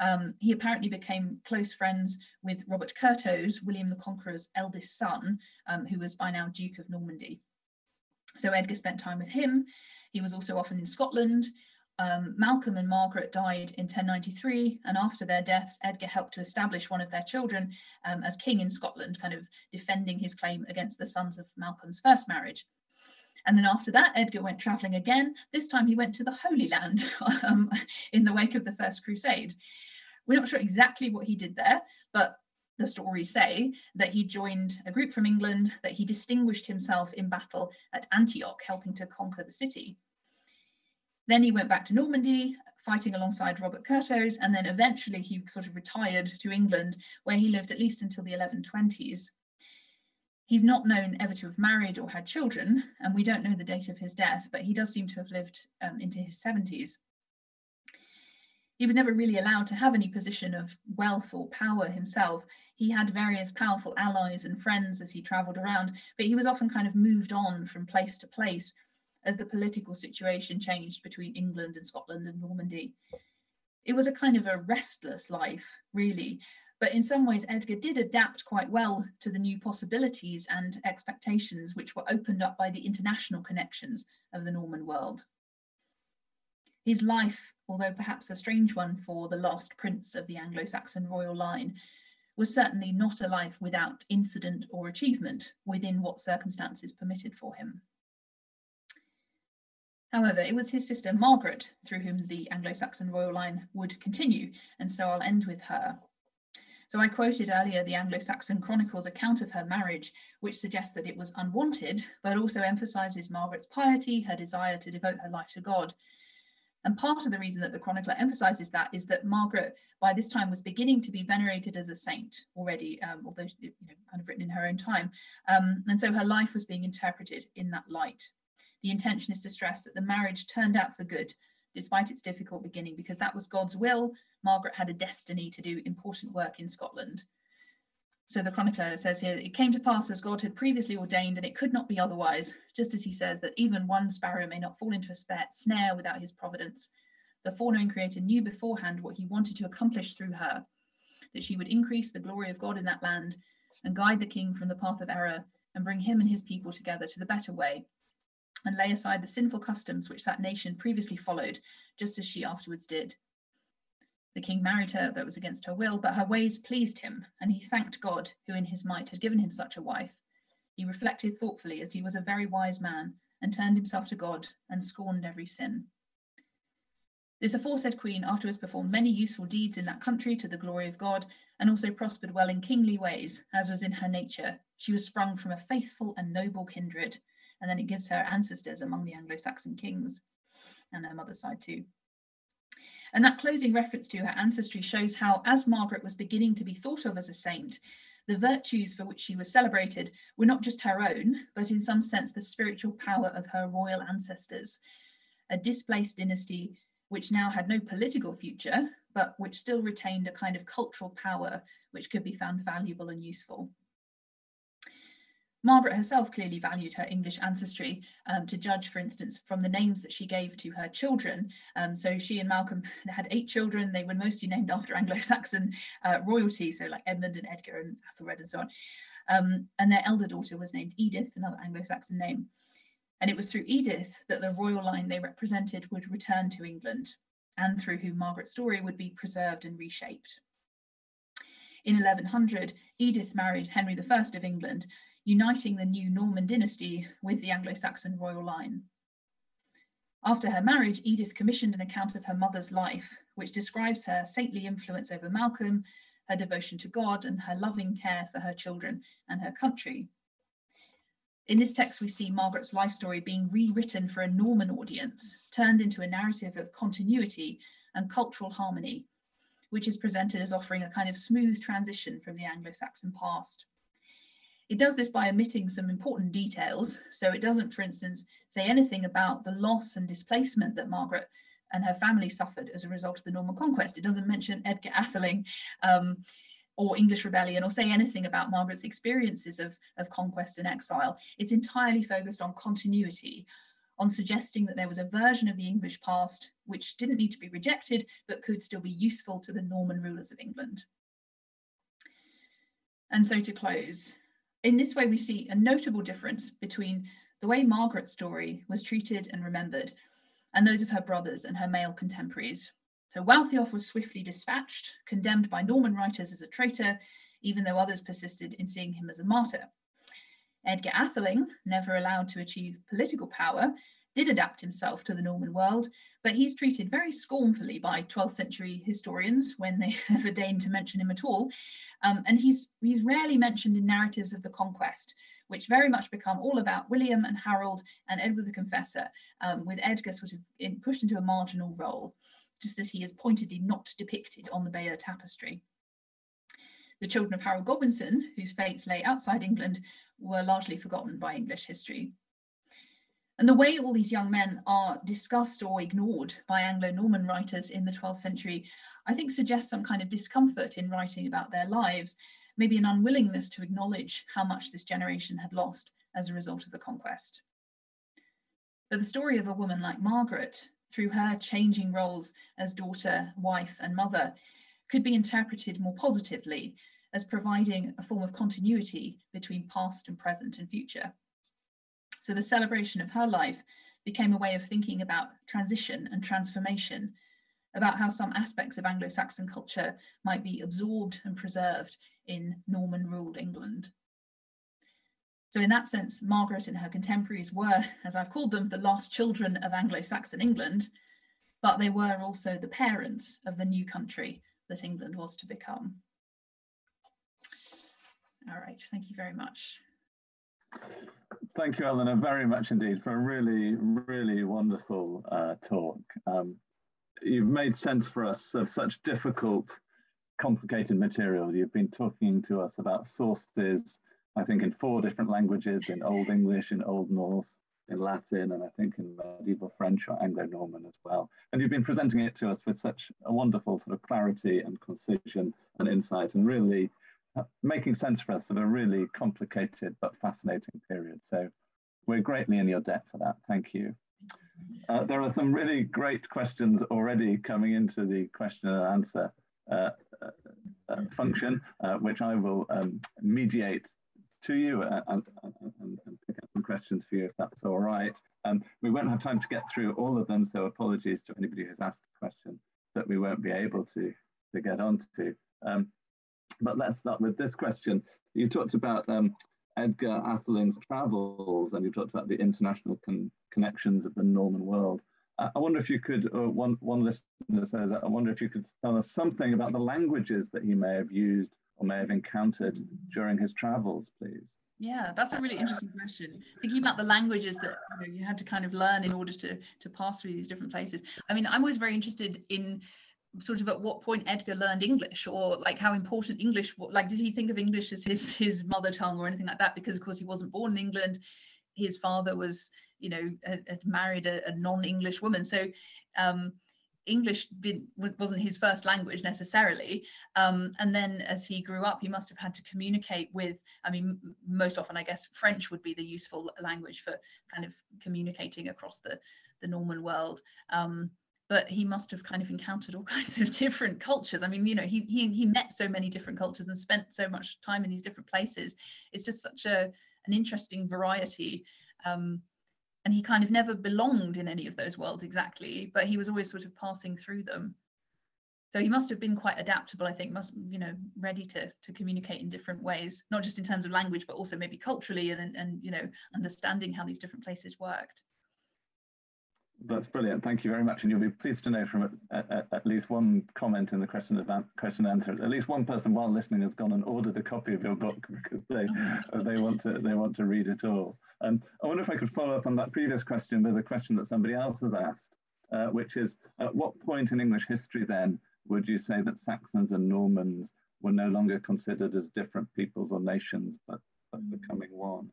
Um, he apparently became close friends with Robert Curthose, William the Conqueror's eldest son, um, who was by now Duke of Normandy. So Edgar spent time with him. He was also often in Scotland. Um, Malcolm and Margaret died in 1093, and after their deaths, Edgar helped to establish one of their children um, as king in Scotland, kind of defending his claim against the sons of Malcolm's first marriage. And then after that, Edgar went traveling again. This time he went to the Holy Land um, in the wake of the First Crusade. We're not sure exactly what he did there, but the stories say that he joined a group from England, that he distinguished himself in battle at Antioch, helping to conquer the city. Then he went back to Normandy, fighting alongside Robert Curthose, and then eventually he sort of retired to England, where he lived at least until the 1120s. He's not known ever to have married or had children, and we don't know the date of his death, but he does seem to have lived um, into his 70s. He was never really allowed to have any position of wealth or power himself. He had various powerful allies and friends as he travelled around, but he was often kind of moved on from place to place as the political situation changed between England and Scotland and Normandy. It was a kind of a restless life, really, but in some ways, Edgar did adapt quite well to the new possibilities and expectations which were opened up by the international connections of the Norman world. His life, although perhaps a strange one for the last prince of the Anglo Saxon royal line, was certainly not a life without incident or achievement within what circumstances permitted for him. However, it was his sister Margaret through whom the Anglo Saxon royal line would continue, and so I'll end with her. So I quoted earlier the Anglo-Saxon Chronicles account of her marriage, which suggests that it was unwanted, but also emphasizes Margaret's piety, her desire to devote her life to God. And part of the reason that the chronicler emphasizes that is that Margaret, by this time, was beginning to be venerated as a saint already, um, although you know, kind of written in her own time. Um, and so her life was being interpreted in that light. The intention is to stress that the marriage turned out for good, despite its difficult beginning, because that was God's will. Margaret had a destiny to do important work in Scotland. So the chronicler says here, it came to pass as God had previously ordained, and it could not be otherwise, just as he says that even one sparrow may not fall into a snare without his providence. The foreknowing creator knew beforehand what he wanted to accomplish through her, that she would increase the glory of God in that land and guide the king from the path of error and bring him and his people together to the better way and lay aside the sinful customs which that nation previously followed, just as she afterwards did. The king married her, that was against her will, but her ways pleased him, and he thanked God, who in his might had given him such a wife. He reflected thoughtfully, as he was a very wise man, and turned himself to God, and scorned every sin. This aforesaid queen afterwards performed many useful deeds in that country to the glory of God, and also prospered well in kingly ways, as was in her nature. She was sprung from a faithful and noble kindred, and then it gives her ancestors among the Anglo-Saxon kings and her mother's side too. And that closing reference to her ancestry shows how, as Margaret was beginning to be thought of as a saint, the virtues for which she was celebrated were not just her own, but in some sense the spiritual power of her royal ancestors, a displaced dynasty which now had no political future, but which still retained a kind of cultural power which could be found valuable and useful. Margaret herself clearly valued her English ancestry, um, to judge, for instance, from the names that she gave to her children. Um, so she and Malcolm had eight children. They were mostly named after Anglo-Saxon uh, royalty, so like Edmund and Edgar and Athelred and so on. Um, and their elder daughter was named Edith, another Anglo-Saxon name. And it was through Edith that the royal line they represented would return to England, and through whom Margaret's story would be preserved and reshaped. In 1100, Edith married Henry I of England, uniting the new Norman dynasty with the Anglo-Saxon royal line. After her marriage, Edith commissioned an account of her mother's life, which describes her saintly influence over Malcolm, her devotion to God, and her loving care for her children and her country. In this text, we see Margaret's life story being rewritten for a Norman audience, turned into a narrative of continuity and cultural harmony, which is presented as offering a kind of smooth transition from the Anglo-Saxon past. It does this by omitting some important details. So it doesn't, for instance, say anything about the loss and displacement that Margaret and her family suffered as a result of the Norman conquest. It doesn't mention Edgar Atheling um, or English rebellion or say anything about Margaret's experiences of, of conquest and exile. It's entirely focused on continuity, on suggesting that there was a version of the English past which didn't need to be rejected, but could still be useful to the Norman rulers of England. And so to close, in this way, we see a notable difference between the way Margaret's story was treated and remembered and those of her brothers and her male contemporaries. So Waltheof was swiftly dispatched, condemned by Norman writers as a traitor, even though others persisted in seeing him as a martyr. Edgar Atheling, never allowed to achieve political power, did adapt himself to the Norman world, but he's treated very scornfully by 12th century historians when they ever deign to mention him at all. Um, and he's, he's rarely mentioned in narratives of the conquest, which very much become all about William and Harold and Edward the Confessor, um, with Edgar sort of in, pushed into a marginal role just as he is pointedly not depicted on the Bayeux tapestry. The children of Harold Godwinson, whose fates lay outside England, were largely forgotten by English history. And the way all these young men are discussed or ignored by Anglo-Norman writers in the 12th century, I think suggests some kind of discomfort in writing about their lives, maybe an unwillingness to acknowledge how much this generation had lost as a result of the conquest. But the story of a woman like Margaret, through her changing roles as daughter, wife, and mother, could be interpreted more positively as providing a form of continuity between past and present and future. So the celebration of her life became a way of thinking about transition and transformation, about how some aspects of Anglo-Saxon culture might be absorbed and preserved in Norman-ruled England. So in that sense, Margaret and her contemporaries were, as I've called them, the lost children of Anglo-Saxon England, but they were also the parents of the new country that England was to become. All right, thank you very much. Thank you, Eleanor, very much indeed for a really, really wonderful uh, talk. Um, you've made sense for us of such difficult, complicated material. You've been talking to us about sources, I think in four different languages, in Old English, in Old Norse, in Latin, and I think in medieval French or Anglo-Norman as well. And you've been presenting it to us with such a wonderful sort of clarity and concision and insight and really making sense for us of a really complicated but fascinating period. So we're greatly in your debt for that. Thank you. Uh, there are some really great questions already coming into the question and answer uh, uh, uh function, which I will um, mediate to you and, and, and, and, pick up some questions for you if that's all right. Um, we won't have time to get through all of them, so apologies to anybody who's asked a question that we won't be able to, to get onto. Um, but let's start with this question. You talked about um, Edgar Atheling's travels and you talked about the international con connections of the Norman world. Uh, I wonder if you could, uh, one, one listener says, I wonder if you could tell us something about the languages that he may have used or may have encountered during his travels, please? Yeah, that's a really interesting question. Thinking about the languages that you, know, you, had to kind of learn in order to to pass through these different places. I mean, I'm always very interested in sort of at what point Edgar learned English, or like how important English. Like, did he think of English as his his mother tongue or anything like that? Because of course he wasn't born in England. His father was, you know, had, married a, a non-English woman. So. Um, English wasn't his first language necessarily. Um, and then as he grew up, he must have had to communicate with, I mean, most often, I guess, French would be the useful language for kind of communicating across the, the Norman world. Um, but he must have kind of encountered all kinds of different cultures. I mean, you know, he, he, he met so many different cultures and spent so much time in these different places. It's just such a, an interesting variety. Um, and he kind of never belonged in any of those worlds exactly, but he was always sort of passing through them. So he must have been quite adaptable, I think, must, you know, ready to, to communicate in different ways, not just in terms of language, but also maybe culturally and, and, you know, understanding how these different places worked. That's brilliant. Thank you very much. And you'll be pleased to know from at, at, least one comment in the question and question answer, at least one person while listening has gone and ordered a copy of your book because they oh, they want to they want to read it all. Um, I wonder if I could follow up on that previous question with a question that somebody else has asked, uh, which is at what point in English history then would you say that Saxons and Normans were no longer considered as different peoples or nations, but, but becoming one?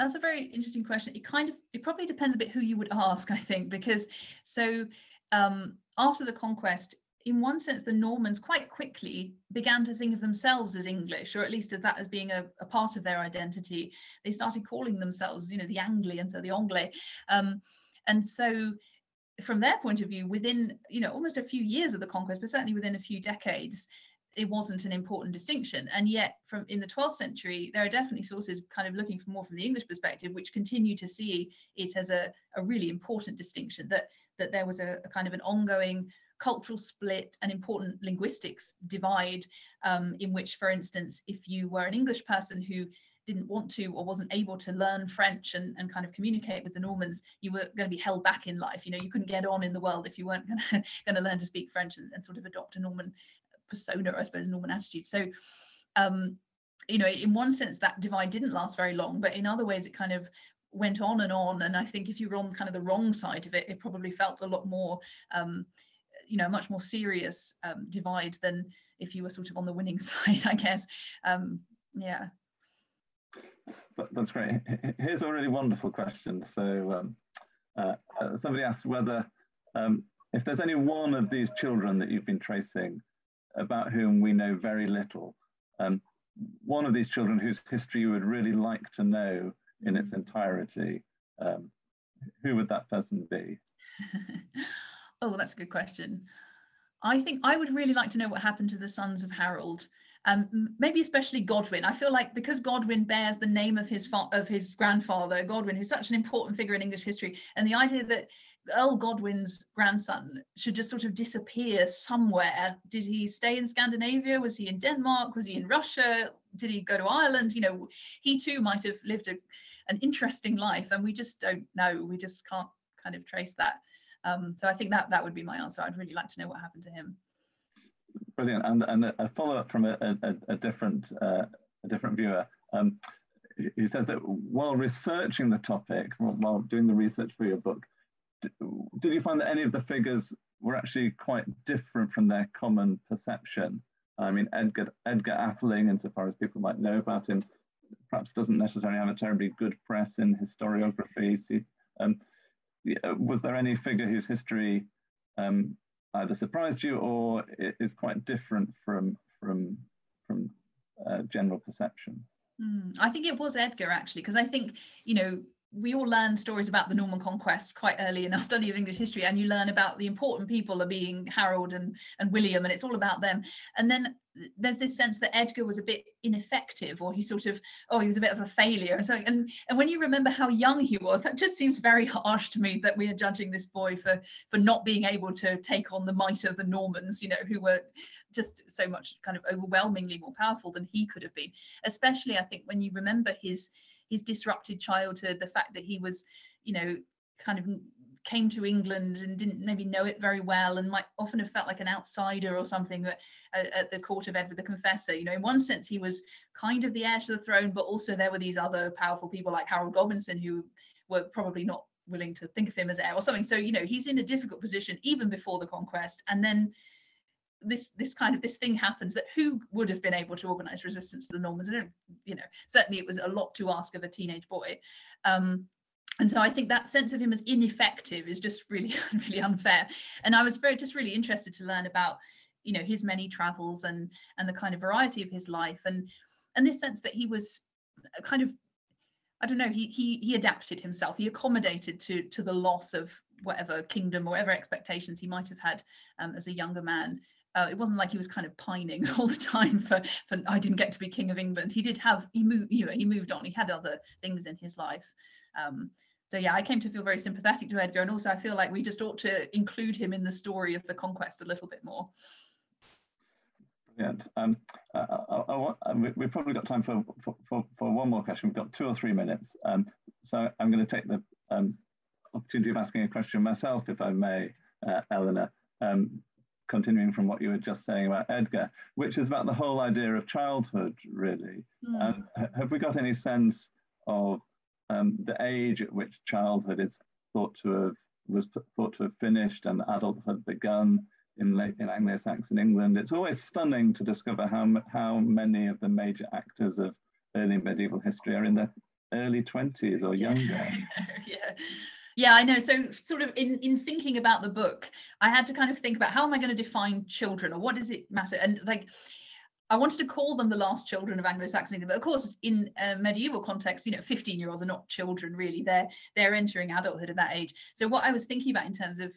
That's a very interesting question. It kind of, it probably depends a bit who you would ask, I think, because so um, after the conquest, in one sense, the Normans quite quickly began to think of themselves as English, or at least as that as being a, a part of their identity. They started calling themselves, you know, the Angli, and so the Anglais. Um, and so from their point of view, within, you know, almost a few years of the conquest, but certainly within a few decades, it wasn't an important distinction and yet from in the 12th century there are definitely sources kind of looking for more from the english perspective which continue to see it as a, a really important distinction that that there was a, a kind of an ongoing cultural split an important linguistics divide um, in which for instance if you were an english person who didn't want to or wasn't able to learn French and, and kind of communicate with the Normans, you were going to be held back in life. You know, you couldn't get on in the world if you weren't going to, learn to speak French and, and, sort of adopt a Norman persona, I suppose, Norman attitude. So, um, you know, in one sense, that divide didn't last very long, but in other ways, it kind of went on and on. And I think if you were on kind of the wrong side of it, it probably felt a lot more, um, you know, much more serious um, divide than if you were sort of on the winning side, I guess. Um, yeah. That's great. Here's a really wonderful question. So um, uh, uh, somebody asked whether um, if there's any one of these children that you've been tracing about whom we know very little. Um, one of these children whose history you would really like to know in its entirety, um, who would that person be? oh, that's a good question. I think I would really like to know what happened to the sons of Harold. Um, maybe especially Godwin. I feel like because Godwin bears the name of his of his grandfather, Godwin, who's such an important figure in English history, and the idea that Earl Godwin's grandson should just sort of disappear somewhere. Did he stay in Scandinavia? Was he in Denmark? Was he in Russia? Did he go to Ireland? You know, he too might have lived a, an interesting life, and we just don't know. We just can't kind of trace that. Um, so I think that that would be my answer. I'd really like to know what happened to him. Brilliant. And, and a follow up from a, a, a different uh, a different viewer. Um, he says that while researching the topic, while doing the research for your book, did you find that any of the figures were actually quite different from their common perception? I mean, Edgar, Edgar Atheling, insofar as people might know about him, perhaps doesn't necessarily have a terribly good press in historiography. So, um, was there any figure whose history um, either surprised you or is quite different from from from uh, general perception? Mm, I think it was Edgar actually, because I think you know we all learn stories about the Norman conquest quite early in our study of English history, and you learn about the important people are being Harold and, and William, and it's all about them. And then there's this sense that Edgar was a bit ineffective, or he sort of, oh, he was a bit of a failure. And so, and, and when you remember how young he was, that just seems very harsh to me that we are judging this boy for for not being able to take on the might of the Normans, you know, who were just so much kind of overwhelmingly more powerful than he could have been. Especially, I think, when you remember his his disrupted childhood, the fact that he was, you know, kind of came to England and didn't maybe know it very well and might often have felt like an outsider or something at, at, the court of Edward the Confessor. You know, in one sense, he was kind of the heir to the throne, but also there were these other powerful people like Harold Godwinson who were probably not willing to think of him as heir or something. So, you know, he's in a difficult position even before the conquest. And then this this kind of this thing happens that who would have been able to organize resistance to the Normans? I don't, you know, certainly it was a lot to ask of a teenage boy. Um, and so I think that sense of him as ineffective is just really, really unfair. And I was very just really interested to learn about, you know, his many travels and and the kind of variety of his life and and this sense that he was kind of I don't know, he he he adapted himself, he accommodated to to the loss of whatever kingdom or whatever expectations he might have had um, as a younger man uh, it wasn't like he was kind of pining all the time for for I didn't get to be king of England. He did have he moved you know he moved on. He had other things in his life. Um, so yeah, I came to feel very sympathetic to Edgar, and also I feel like we just ought to include him in the story of the conquest a little bit more. Brilliant. Um, I, I, I, we've probably got time for, for, for, one more question. We've got two or three minutes. Um, so I'm going to take the um, opportunity of asking a question myself, if I may, uh, Eleanor, um, continuing from what you were just saying about Edgar, which is about the whole idea of childhood, really. Mm. have we got any sense of um, the age at which childhood is thought to have was thought to have finished and adulthood begun in late in Anglo-Saxon England. It's always stunning to discover how how many of the major actors of early medieval history are in their early twenties or younger. yeah. Yeah, I know. So, sort of in in thinking about the book, I had to kind of think about how am I going to define children, or what does it matter? And like, I wanted to call them the last children of Anglo-Saxon England, but of course, in a medieval context, you know, 15-year-olds are not children really. They're they're entering adulthood at that age. So what I was thinking about in terms of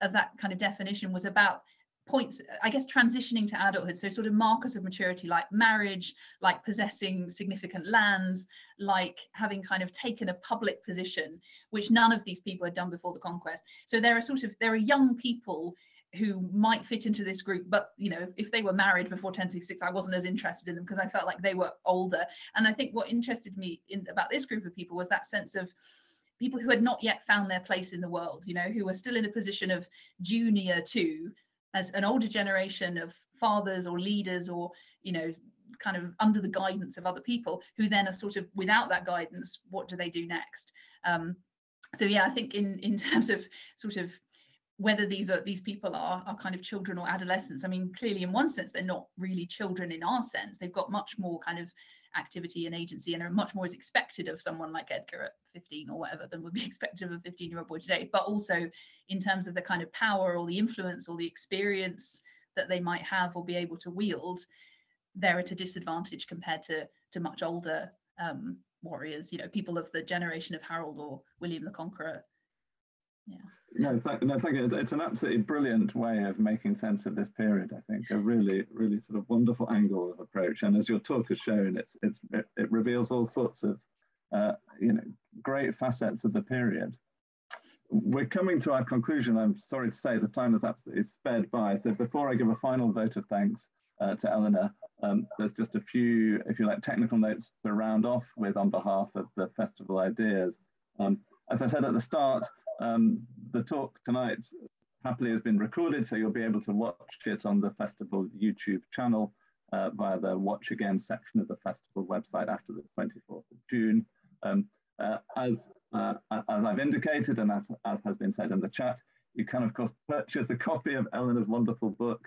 of that kind of definition was about points i guess transitioning to adulthood. So sort of markers of maturity like marriage like possessing significant lands like having kind of taken a public position which none of these people had done before the conquest. So there are sort of there are young people who might fit into this group but you know if they were married before 1066 i wasn't as interested in them because i felt like they were older. And i think what interested me in about this group of people was that sense of people who had not yet found their place in the world you know who were still in a position of junior to as an older generation of fathers or leaders or you know kind of under the guidance of other people who then are sort of without that guidance what do they do next? Um, so yeah i think in in terms of sort of whether these are these people are are kind of children or adolescents i mean clearly in one sense they're not really children in our sense. They've got much more kind of activity and agency and are much more is expected of someone like edgar at 15 or whatever than would be expected of a 15 year old boy today. But also in terms of the kind of power or the influence or the experience that they might have or be able to wield they're at a disadvantage compared to to much older um, warriors. You know people of the generation of harold or william the conqueror No, no, thank you. It's an absolutely brilliant way of making sense of this period. I think a really, really sort of wonderful angle of approach. And as your talk has shown, it's, it's it, it reveals all sorts of, uh, you know, great facets of the period. We're coming to our conclusion. I'm sorry to say the time has absolutely sped by. So before I give a final vote of thanks uh, to Eleanor, um, there's just a few, if you like, technical notes to round off with on behalf of the festival ideas. Um, as I said at the start, um, the talk tonight happily has been recorded, so you'll be able to watch it on the festival YouTube channel uh, via the Watch Again section of the festival website after the 24th of June. Um, uh, as, uh, as I've indicated and as, as has been said in the chat, you can of course purchase a copy of Eleanor's wonderful book,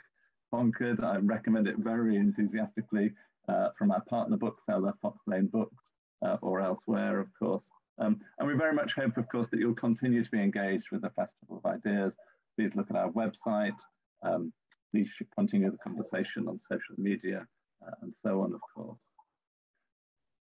Conquered. I recommend it very enthusiastically uh, from our partner bookseller, Fox Lane Books, uh, or elsewhere, of course. Um, and we very much hope, of course, that you'll continue to be engaged with the Festival of Ideas. Please look at our website. Um, please continue the conversation on social media uh, and so on, of course.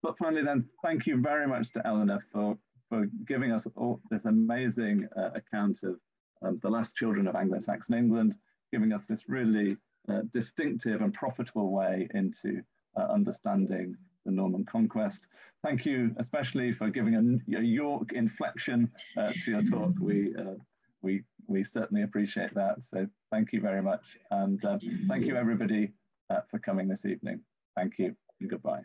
But finally then, thank you very much to Eleanor for, for giving us all this amazing uh, account of um, the last children of Anglo-Saxon England, giving us this really uh, distinctive and profitable way into uh, understanding the Norman conquest. Thank you especially for giving a, a York inflection uh, to your talk. We, uh, we, we certainly appreciate that. So thank you very much. And uh, thank you everybody uh, for coming this evening. Thank you and goodbye.